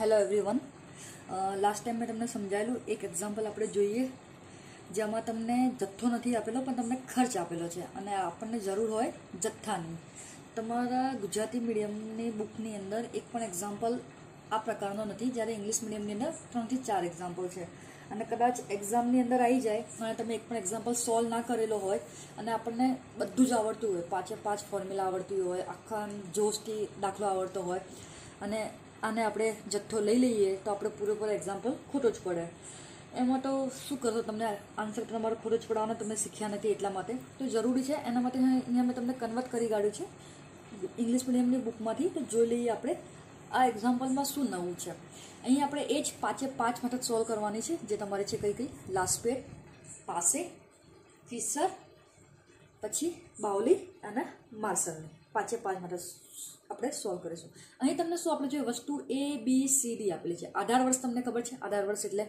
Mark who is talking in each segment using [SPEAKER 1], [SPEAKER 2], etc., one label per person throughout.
[SPEAKER 1] Hello everyone last time મેં તમને સમજાયેલું, એક એક્ઝામ્પલ આપણે જોઈએ, જેમાં તમને જથ્થો નથી આપેલો, પણ તમને ખર્ચ આપેલો છે. અને આપણને જરૂર હોય જથ્થાની. તમારા ગુજરાતી મીડિયમની બુકની અંદર એક પણ એક્ઝામ્પલ આ પ્રકારનો નથી. જ્યારે ઇંગ્લિશ મીડિયમની અંદર ત્રણથી ચાર એક્ઝામ્પલ છે. અને કદાચ એક્ઝામની અંદર આવી જાય, અને તમે એક પણ એક્ઝામ્પલ સોલ્વ ના કરેલો હોય, અને આપણને બધું જ આવડતું હોય. પાંચે પાંચ ફોર્મ્યુલા આવડતી હોય, આખા જોશથી દાખલો આવડતો હોય. અને આને આપણે જથ્થો લઈ લઈએ તો આપણે પૂરેપૂરો એક્ઝામ્પલ ખોટો જ પડે. એમાં તો શું કરશો તમને? આન્સર તમારો ખોટો જ પડવાનો તમે શીખ્યા નથી એટલા માટે. તો જરૂરી છે, એના માટે અહીંયા મેં તમને કન્વર્ટ કરી કાઢ્યું છે. ઇંગ્લિશ મીડિયમની બુકમાંથી તો જોઈ લઈએ આપણે, આ એક્ઝામ્પલમાં શું નવું છે. અહીં આપણે એ જ પાંચે પાંચ મથક સોલ્વ કરવાની છે, જે તમારે છે કઈ કઈ? લાસ્ટ પેડ પાસે ફિસર પછી બાઉલી અને માર્સલની પાંચે પાંચ માટે આપણે સોલ્વ કરીશું. અહીં તમને શું આપણે જોઈએ વસ્તુ એ બી સી ડી આપેલી છે. આધાર વર્ષ તમને ખબર છે? આધાર વર્ષ એટલે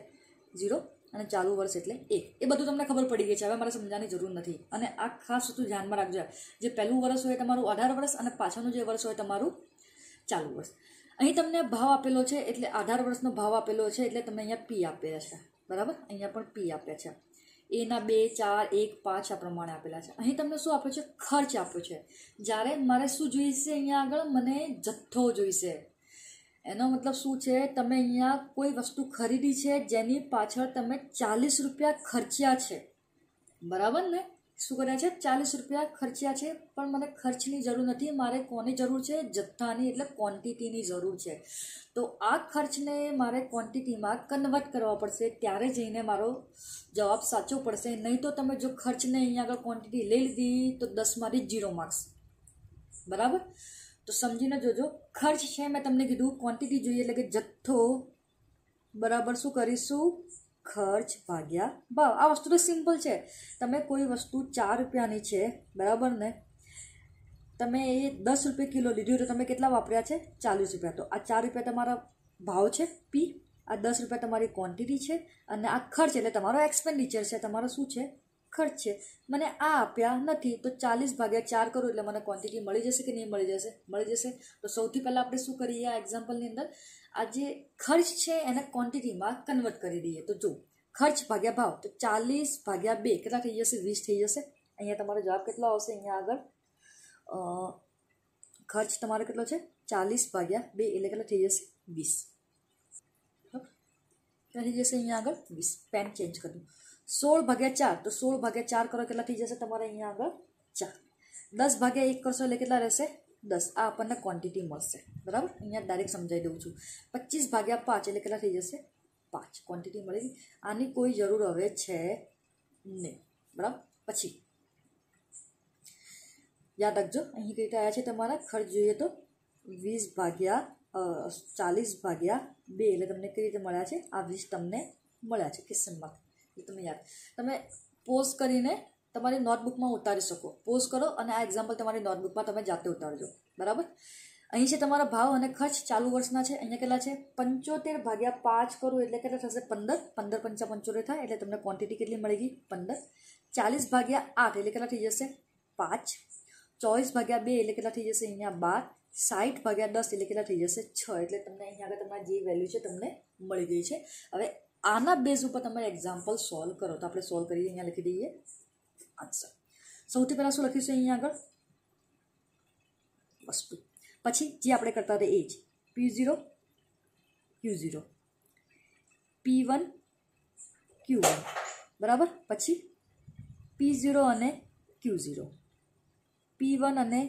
[SPEAKER 1] ઝીરો અને ચાલુ વર્ષ એટલે એક. એ બધું તમને ખબર પડી ગઈ છે. હવે મારે સમજાવવાની જરૂર નથી. અને આ ખાસ વસ્તુ ધ્યાનમાં રાખજો. જે પહેલું વર્ષ હોય તમારું અઢાર વર્ષ અને પાછળનું જે વર્ષ હોય તમારું ચાલુ વર્ષ. અહીં તમને ભાવ આપેલો છે એટલે આધાર વર્ષનો ભાવ આપેલો છે એટલે તમને અહીંયા પી આપ્યા છે. બરાબર? અહીંયા પણ પી આપ્યા છે. એના બે, ચાર, એક, પાંચ આ પ્રમાણે આપેલા છે. અહીં તમને શું આપ્યું છે? ખર્ચ આપ્યો છે. જ્યારે મારે શું જોઈશે અહીંયા આગળ? મને જથ્થો જોઈશે. એનો મતલબ શું છે? તમે અહીંયા કોઈ વસ્તુ ખરીદી છે જેની પાછળ તમે ચાલીસ રૂપિયા ખર્ચ્યા છે. બરાબર ને? શું કર્યા છે, ચાલીસ રૂપિયા ખર્ચ્યા છે, પણ મને ખર્ચની જરૂર નથી, મારે કોની જરૂર છે? જથ્થાની, એટલે ક્વોન્ટિટીની જરૂર છે. તો આ ખર્ચને મારે ક્વોન્ટિટીમાં કન્વર્ટ કરવા પડશે, ત્યારે જઈને મારો જવાબ સાચો પડશે. નહીં તો તમે જો ખર્ચને અહીંયા આગળ ક્વોન્ટિટી લઈ લીધી, તો દસમાંથી જીરો માર્ક્સ બરાબર? તો સમજીને જોજો, ખર્ચ છે, મેં તમને કીધું ક્વોન્ટિટી જોઈએ એટલે કે જથ્થો. બરાબર, શું કરીશું? ખર્ચ ભાગ્યા ભાવ આ વસ્તુ તો સિમ્પલ છે. તમે કોઈ વસ્તુ ચાર રૂપિયાની છે, બરાબર ને? તમે એ દસ રૂપિયા કિલો લીધું તો તમે કેટલા વાપર્યા છે? ચાલીસ રૂપિયા. તો આ ચાર રૂપિયા તમારા ભાવ છે પી આ દસ રૂપિયા તમારી ક્વોન્ટિટી છે અને આ ખર્ચ એટલે તમારો એક્સપેન્ડિચર છે. તમારો શું છે? ખર્ચ છે. મને આ આપ્યા નથી, તો ચાલીસ ભાગ્યા ચાર કરું એટલે મને ક્વોન્ટિટી મળી જશે કે નહીં મળી જશે? મળી જશે. તો સૌથી પહેલાં આપણે શું કરીએ આ એક્ઝામ્પલની અંદર? આ જે ખર્ચ છે એને ક્વોન્ટિટીમાં કન્વર્ટ કરી દઈએ. તો જો ખર્ચ ભાગ્યા ભાવ, તો ચાલીસ ભાગ્યા બે, કેટલા થઈ જશે? વીસ થઈ જશે. અહીંયા તમારો જવાબ કેટલો આવશે? અહીંયા આગળ. ખર્ચ તમારો કેટલો છે? ચાલીસ ભાગ્યા બે, એટલે કેટલા થઈ જશે? વીસ. થઈ જશે? અહીંયા આગળ? વીસ. પેન ચેન્જ કરી સોળ ભાગ્યા ચાર તો સોળ ભાગ્યા ચાર કરો કેટલા થઈ જશે તમારે અહીંયા આગળ ચાર દસ ભાગ્યા એક કરશો એટલે કેટલા રહેશે દસ આ આપણને ક્વોન્ટિટી મળશે બરાબર અહીંયા ડાયરેક્ટ સમજાવી દઉં છું પચીસ ભાગ્યા પાંચ એટલે કેટલા થઈ જશે પાંચ ક્વોન્ટિટી મળી આની કોઈ જરૂર હવે છે નહીં બરાબર પછી યાદ રાખજો અહીં કઈ રીતે આવ્યા છે તમારા ખર્ચ જોઈએ તો વીસ ભાગ્યા ચાલીસ ભાગ્યા બે એટલે તમને કઈ રીતે મળ્યા છે આ વીસ તમને મળ્યા છે ક્વેશ્ચન માર્ક તમે યાદ. તમે પોઝ કરીને તમારી નોટબુકમાં ઉતારી શકો. પોઝ કરો અને આ એક્ઝામ્પલ તમારી નોટબુકમાં તમે જાતે ઉતારજો. બરાબર? અહીં છે તમારા ભાવ અને ખર્ચ ચાલુ વર્ષના છે. અહીંયા કેટલા છે? પંચોતેર ભાગ્યા પાંચ કરું એટલે કેટલા થશે? પંદર. પંદર પંચા પંચોતેર થાય એટલે તમને ક્વોન્ટિટી કેટલી મળી ગઈ? પંદર. ચાલીસ ભાગ્યા આઠ એટલે કેટલા થઈ જશે? પાંચ. ચોવીસ ભાગ્યા બે એટલે કેટલા થઈ જશે? અહીંયા બાર. સાઠ ભાગ્યા દસ એટલે કેટલા થઈ જશે? છ. એટલે તમને અહીંયા આગળ તમારા જે વેલ્યુ છે તમને મળી ગઈ છે. હવે આના બેઝ ઉપર તમારે એક્ઝામ્પલ સોલ્વ કરો. તો આપણે સોલ્વ કરીએ, અહીંયા લખી દઈએ. આન્સર સૌથી પહેલાં શું લખીશું અહીંયા આગળ? વસ્તુ. પછી જે આપણે કરતા હતા એ જ. P zero Q zero P one Q one બરાબર? પછી પી ઝીરો અને ક્યુ ઝીરો પી વન અને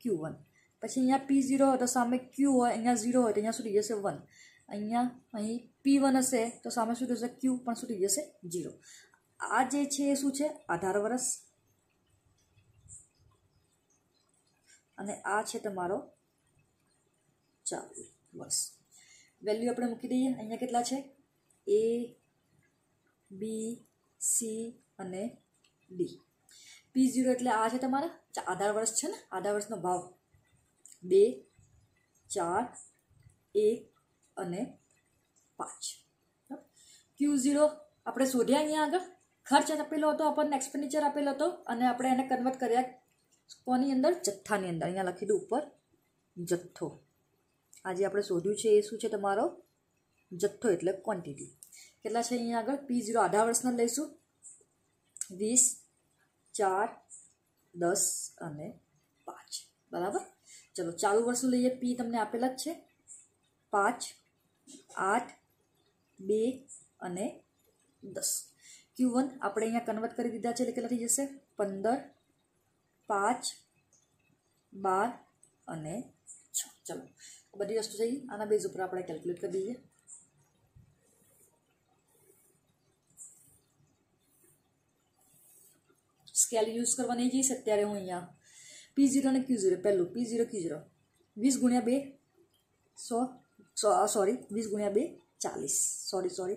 [SPEAKER 1] ક્યુ વન પછી અહીંયા પી ઝીરો હોય તો સામે ક્યુ હોય, અહીંયા ઝીરો હોય તો અહીંયા શું થઈ જશે વન અહીંયા અહીં પી વન હશે, તો સામે શું થશે? ક્યુ પણ શું થઈ જશે ઝીરો આ જે છે એ શું છે? અઢાર વર્ષ અને આ છે તમારો ચાલુ વર્ષ વેલ્યુ આપણે મૂકી દઈએ. અહીંયા કેટલા છે? એ બી સી અને ડી પી ઝીરો એટલે આ છે તમારા? આધાર વર્ષ છે ને? આધાર વર્ષનો ભાવ. બે, ચાર, એક અને પાંચ. ક્યુ ઝીરો આપણે શોધ્યા અહીંયા આગળ. ખર્ચ આપેલો હતો, આપણને એક્સપેન્ડિચર આપેલો હતો, અને આપણે એને કન્વર્ટ કર્યા કોની અંદર? જથ્થાની અંદર. અહીંયા લખી દઉં ઉપર, જથ્થો. આજે આપણે શોધ્યું છે, એ શું છે તમારો? જથ્થો એટલે ક્વોન્ટિટી કેટલા છે અહીંયા આગળ? પી ઝીરો આધા વર્ષના લઈશું. વીસ, ચાર, દસ અને પાંચ. બરાબર? ચલો, ચાલુ વર્ષનું લઈએ. પી તમને આપેલા જ છે. પાંચ આઠ, બે અને દસ. ક્યુ વન આપણે અહીંયા કન્વર્ટ કરી દીધા છે એટલે કેટલા થઈ જશે? પંદર, પાંચ, બાર અને છ. ચલો બધી વસ્તુ થઈ આના બેઝ ઉપર આપણે કેલ્ક્યુલેટ કરી દઈએ. સ્કેલ યુઝ કરવાની જઈશ, અત્યારે હું અહીંયા પી ઝીરો અને ક્યુ ઝીરો પહેલું પી ઝીરો ક્યુ ઝીરો વીસ ગુણ્યા બે, સો સોરી વીસ ગુણ્યા બે, ચાલીસ. સોરી સોરી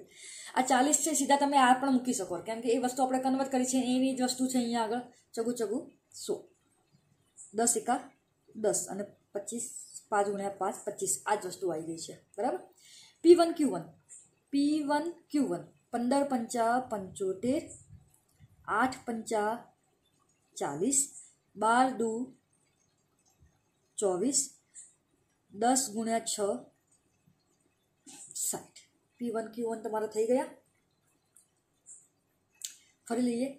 [SPEAKER 1] આ ચાલીસ છે, સીધા તમે આ પણ મૂકી શકો. કેમ કે એ વસ્તુ આપણે કન્વર્ટ કરી છે, એની જ વસ્તુ છે અહીંયા આગળ. ચગુ ચગુ, સો. દસ એકા દસ અને પચીસ, પાંચ ગુણ્યા પાંચ, પચીસ. આ જ વસ્તુ આવી ગઈ છે. બરાબર? P one Q one P one Q one પંદર પંચા પંચોતેર, આઠ પંચા ચાલીસ, બાર દુ ચોવીસ, દસ ગુણ્યા છ સાઠ પી વન ક્યુ વન તમારા થઈ ગયા ફરી લઈએ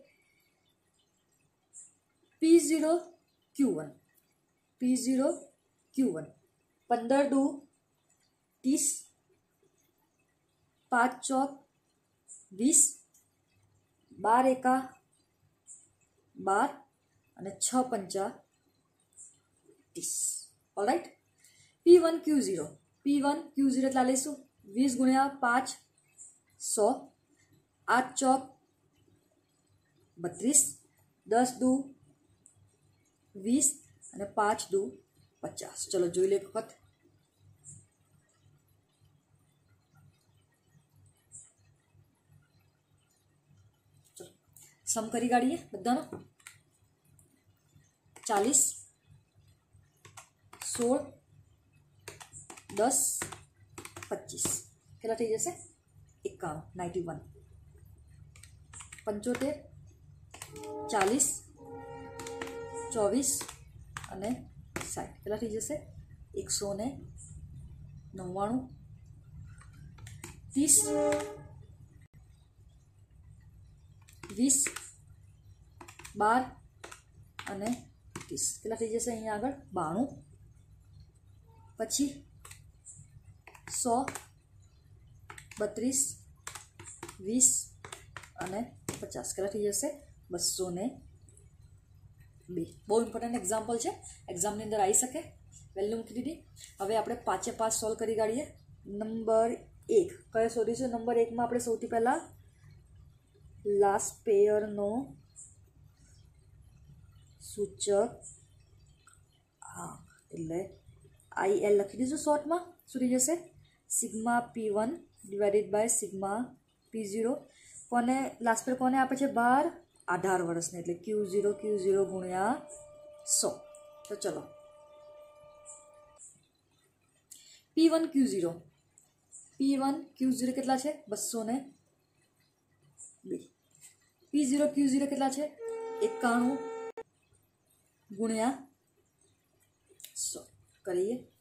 [SPEAKER 1] P zero Q one P zero Q one પંદર દુ ત્રીસ પાંચ ચોક વીસ બાર એકા બાર અને છ પંચા ત્રીસ all right P one Q zero P one Q zero એટલા લઈશું વીસ ગુણ્યા પાંચ સો આઠ ચોક બત્રીસ દસ દુ વીસ અને પાંચ દુ પચાસ ચલો જોઈ લે એક વખત ચલો સમ કરી કાઢીએ બધાનો ચાલીસ સોળ દસ પચીસ. કેટલા થઈ જશે? એકાણું નાઇન્ટી વન પંચોતેર, ચાલીસ, ચોવીસ અને સાઠ. કેટલા થઈ જશે? એકસો ને નવ્વાણું. ત્રીસ વીસ, બાર અને ત્રીસ. કેટલા થઈ જશે અહીંયા આગળ? બાણું. પછી સો, બત્રીસ, વીસ અને પચાસ. કેટલા થઈ જશે? બસો ને બે. બહુ ઇમ્પોર્ટન્ટ એક્ઝામ્પલ છે. એક્ઝામની અંદર આવી શકે. વેલ્યુ મૂકી દીધી. હવે આપણે પાંચે પાંચ સોલ્વ કરી કાઢીએ. નંબર એક. કયો શોધીશું? નંબર એકમાં આપણે સૌથી પહેલાં લાસ્ટ પેયરનો સૂચક હા એટલે આઈ એલ લખી દઈશું શોર્ટમાં થઈ જશે? Sigma P one divided by sigma P zero. કોને લાસ્ટ પર કોને આપે છે? બાર. અઢાર વર્ષને એટલે ક્યુ ઝીરો ક્યુ ઝીરો ગુણ્યા સો. તો ચલો. P one, Q zero. P one, Q zero કેટલા છે? બસો ને બે. પી ઝીરો, ક્યુ ઝીરો કેટલા છે? એકાણું ગુણ્યા સો. કરીએ.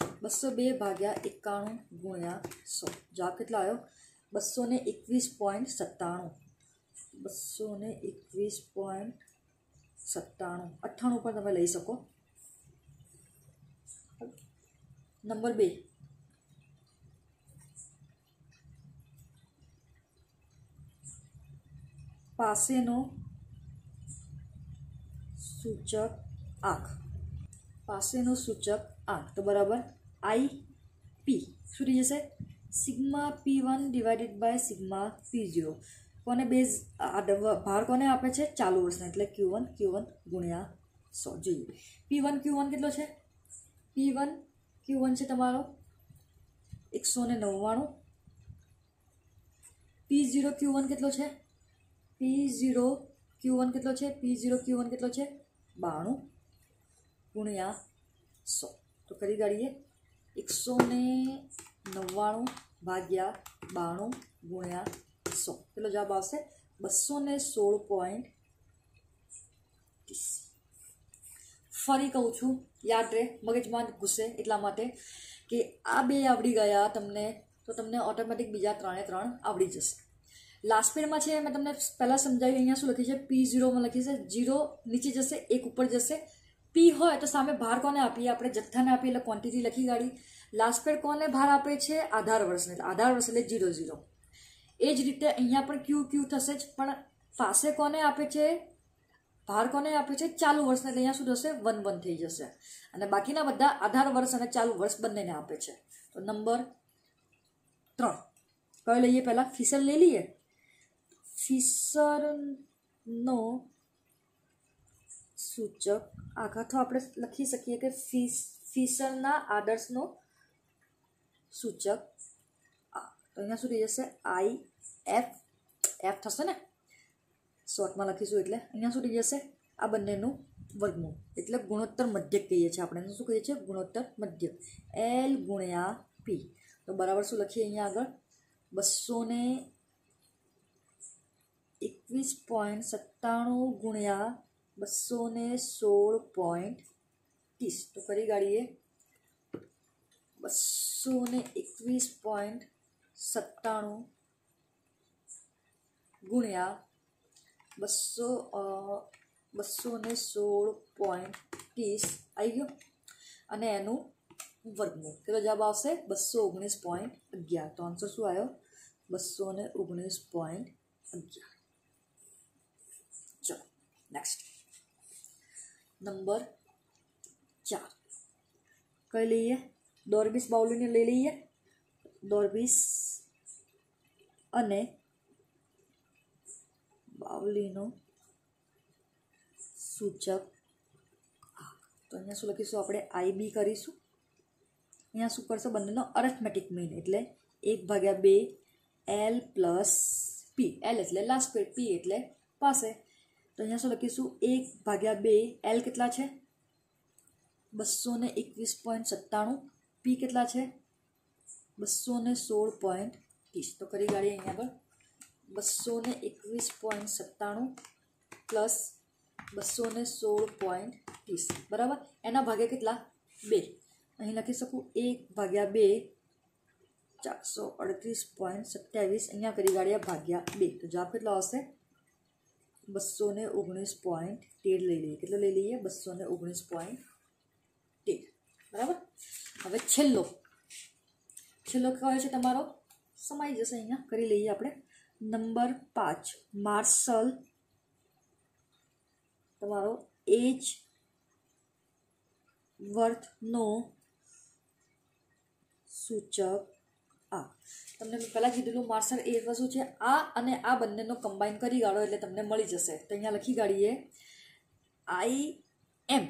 [SPEAKER 1] બસો બે ભાગ્યા એકાણું ગુણ્યા સો જવાબ કેટલા આવ્યો બસો ને એકવીસ પોઈન્ટ સત્તાણું બસો ને એકવીસ પોઈન્ટ સત્તાણું અઠ્ઠાણું પણ તમે લઈ શકો નંબર બે પાસેનો સૂચક આંક પાસેનો સૂચક આંક તો બરાબર આઈ પી. શું થઈ જશે? Sigma P one divided by sigma P zero. કોને બેઝ ભાર કોને આપે છે? ચાલુ વર્ષના, એટલે ક્યુ વન ક્યુ વન ગુણ્યા સો. જોઈએ. પી વન, ક્યુ વન કેટલો છે? પી વન, ક્યુ વન છે તમારો? એકસો ને નવ્વાણું. પી ઝીરો, ક્યુ વન કેટલો છે? પી ઝીરો, ક્યુ વન કેટલો છે? પી ઝીરો, ક્યુ વન કેટલો છે? બાણું ગુણ્યા સો. તો કરી કાઢીએ એકસો ને નવ્વાણું ભાગ્યા બાણું ગુણ્યા સો. કેટલો જવાબ આવશે? બસો ને સોળ પોઈન્ટ ફરી કહું છું, યાદ રહે મગજમાં ઘૂસે એટલા માટે કે આ બે આવડી ગયા તમને, તો તમને ઓટોમેટિક બીજા ત્રણે ત્રણ આવડી જશે. લાસ્ટ પેડમાં છે, મેં તમને પહેલાં સમજાવ્યું, અહીંયા શું લખ્યું છે? પી ઝીરોમાં લખ્યું છે ઝીરો નીચે જશે, એક ઉપર જશે પી હોય તો સામે ભાર કોને આપીએ આપણે જથ્થાને આપીએ એટલે ક્વોન્ટિટી લખી ગાડી લાસ્ટ પેડ કોને ભાર આપે છે? આધાર વર્ષને. આધાર વર્ષ એટલે ઝીરો ઝીરો એ જ રીતે અહીંયા પણ ક્યુ ક્યુ થશે જ. પણ ફાસે કોને આપે છે? ભાર કોને આપે છે? ચાલુ વર્ષને. એટલે અહીંયા શું થશે? વન વન થઈ જશે. અને બાકીના બધા આધાર વર્ષ અને ચાલુ વર્ષ બંનેને આપે છે. તો નંબર ત્રણ. કયો લઈએ પહેલાં? ફિસર લઈ લઈએ? ફિસરનો સૂચક. આઘા તો આપણે લખી શકીએ કે ફિસ ફિશરના આદર્શનો સૂચક. તો અહીંયા શું થઈ જશે? આઈ, એફ એફ થશે ને? શોર્ટમાં લખીશું એટલે. અહીંયા શું થઈ જશે? આ બંનેનું વર્ગમૂળ. એટલે ગુણોત્તર મધ્યક કહીએ છીએ આપણે. શું કહીએ છીએ? ગુણોત્તર મધ્યક. એલ ગુણ્યા પી. તો બરાબર શું લખીએ અહીંયા આગળ? બસો ને એકવીસ પોઈન્ટ સત્તાણું ગુણ્યા બસો ને સોળ પોઈન્ટ ત્રીસ. તો ફરી ગાડીએ. બસો ને એકવીસ પોઈન્ટ સત્તાણું ગુણ્યા બસો બસો ને સોળ પોઈન્ટ ત્રીસ આવી ગયો. અને એનું વર્ગમૂળ. કેટલો જવાબ આવશે? બસો ઓગણીસ પોઈન્ટ અગિયાર. તો આન્સર શું આવ્યો? બસો ને ઓગણીસ પોઈન્ટ અગિયાર. ચલો નેક્સ્ટ નંબર ચાર. કઈ લઈએ? દોરબીસ બાઉલીને લઈ લઈએ. દોરબીસ અને બાવલીનો સૂચક તો અહીંયા શું લખીશું? આપણે આઈબી કરીશું. અહીંયા શું કરશે? બંનેનો અરેથમેટિક મીન એટલે એક ભાગ્યા બે એલ પ્લસ પી. એલ એટલે લાસ્ટ પી એટલે પાસે. તો અહીંયા શું લખીશું? એક ભાગ્યા બે એલ કેટલા છે? બસો ને એકવીસ પોઈન્ટ સત્તાણું. પી કેટલા છે? બસો ને સોળ પોઈન્ટ ત્રીસ. તો કરી ગાડી અહીંયા આગળ. બસો ને એકવીસ પોઈન્ટ સત્તાણું પ્લસ બસો ને સોળ પોઈન્ટ ત્રીસ. બરાબર? એના ભાગે કેટલા? બે. અહીં લખી શકું, એક ભાગ્યા બે ચારસો અડત્રીસ પોઈન્ટ સત્યાવીસ. અહીંયા કરી ગાડિયા ભાગ્યા બે. તો જવાબ કેટલો આવશે? બસો ને ઓગણીસ પોઈન્ટ તેર લઈ લઈએ. કેટલો લઈ લઈએ? બસો ને ઓગણીસ પોઈન્ટ તેર. બરાબર? હવે છેલ્લો. છેલ્લો કયો છે તમારો? સમાઈ જશે અહીંયા. કરી લઈએ આપણે. નંબર પાંચ. માર્શલ. તમારો એજ વર્થનો સૂચક આ તમને મેં પહેલાં કીધેલું માર્શલ એ શું છે, આ અને આ બંનેનો કમ્બાઈન કરી ગાળો એટલે તમને મળી જશે. તો અહીંયા લખી ગાડીએ આઈ એમ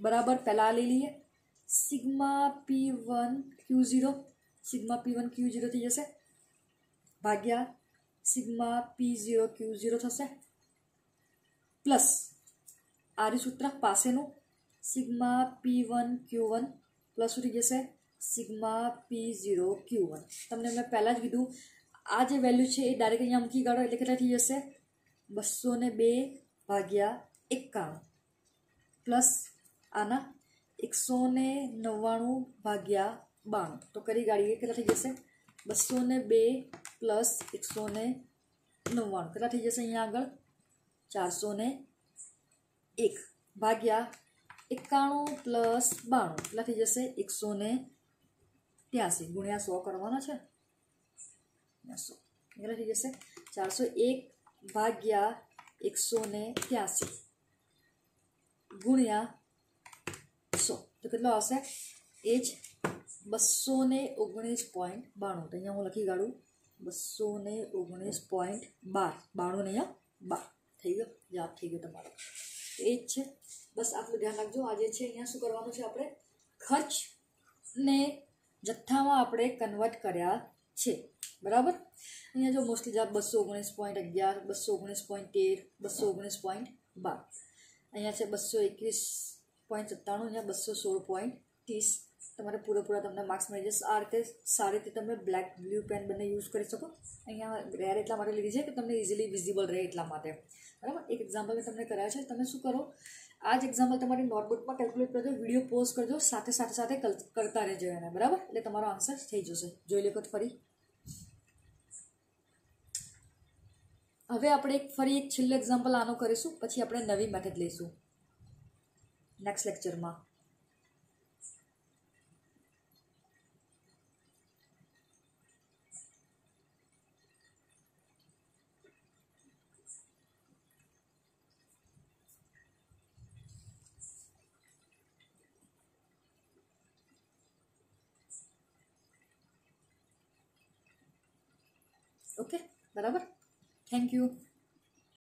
[SPEAKER 1] બરાબર, પહેલાં લઈ લઈએ. Sigma P one Q zero. Sigma P one Q zero થઈ જશે. ભાગ્યા sigma P zero Q zero થશે. પ્લસ આર્યસૂત્ર પાસેનું sigma P one Q one plus થઈ જશે? Sigma P zero Q one તમને મેં પહેલાં જ કીધું, આ જે વેલ્યુ છે એ ડાયરેક્ટ અહીંયા મૂકી કાઢો, એટલે કેટલા થઈ જશે? બસો ને બે ભાગ્યા એકાણું પ્લસ આના એકસો ને નવ્વાણું ભાગ્યા બાણું. તો કરી ગાડીએ કેટલા થઈ જશે? બસો ને બે પ્લસ એકસો ને નવ્વાણું. કેટલા થઈ જશે અહીંયા આગળ? ચારસો ને એક ભાગ્યા એકાણું પ્લસ બાણું. કેટલા થઈ જશે? એકસો ને ત્યાસી ગુણ્યા સો કરવાના છે. સો. કેટલા થઈ જશે ચારસો એક ભાગ્યા એકસો ને ત્યાસી ગુણ્યા સો. તો કેટલો આવશે? એ જ બસો ને ઓગણીસ પોઈન્ટ બાણું. તો અહીંયા હું લખી કાઢું. બસો ને ઓગણીસ પોઈન્ટ બાર. બાણું ને અહીંયા બાર. થઈ ગયો? યાદ થઈ ગયો તમારો. એ જ છે. બસ આટલું ધ્યાન રાખજો. આજે છે, અહીંયા શું કરવાનું છે આપણે? ખર્ચને જથ્થામાં આપણે કન્વર્ટ કર્યા છે. બરાબર? અહીંયા જો મોસ્ટલી જવાબ બસો ઓગણીસ પોઈન્ટ અગિયાર, બસો ઓગણીસ પોઈન્ટ તેર, બસો ઓગણીસ પોઈન્ટ બાર. અહીંયા છે બસો એકવીસ પોઈન્ટ સત્તાણું, અહીંયા બસો સોળ પોઈન્ટ ત્રીસ. તમારે પૂરેપૂરા તમને માર્ક્સ મળી જશે. આ રીતે સારી રીતે તમે બ્લેક બ્લુ પેન બંને યુઝ કરી શકો. અહીંયા રેર એટલા માટે લીધી છે કે તમને ઇઝીલી વિઝિબલ રહે એટલા માટે. બરાબર? એક એક્ઝામ્પલ મેં તમને કરાયા છે. તમે શું કરો? આ જ એક્ઝામ્પલ તમારી નોટબુકમાં કેલ્ક્યુલેટ કરજો વીડિયો પોઝ કરજો સાથે સાથે સાથે કરતા રહેજો એને, બરાબર? એટલે તમારો આન્સર થઈ જશે. જોઈ લો ફરી. હવે આપણે એક ફરી એક છેલ્લું એક્ઝામ્પલ આનો કરીશું, પછી આપણે નવી મેથડ લઈશું. નેક્સ્ટ લેક્ચરમાં બરાબર થેન્ક યુ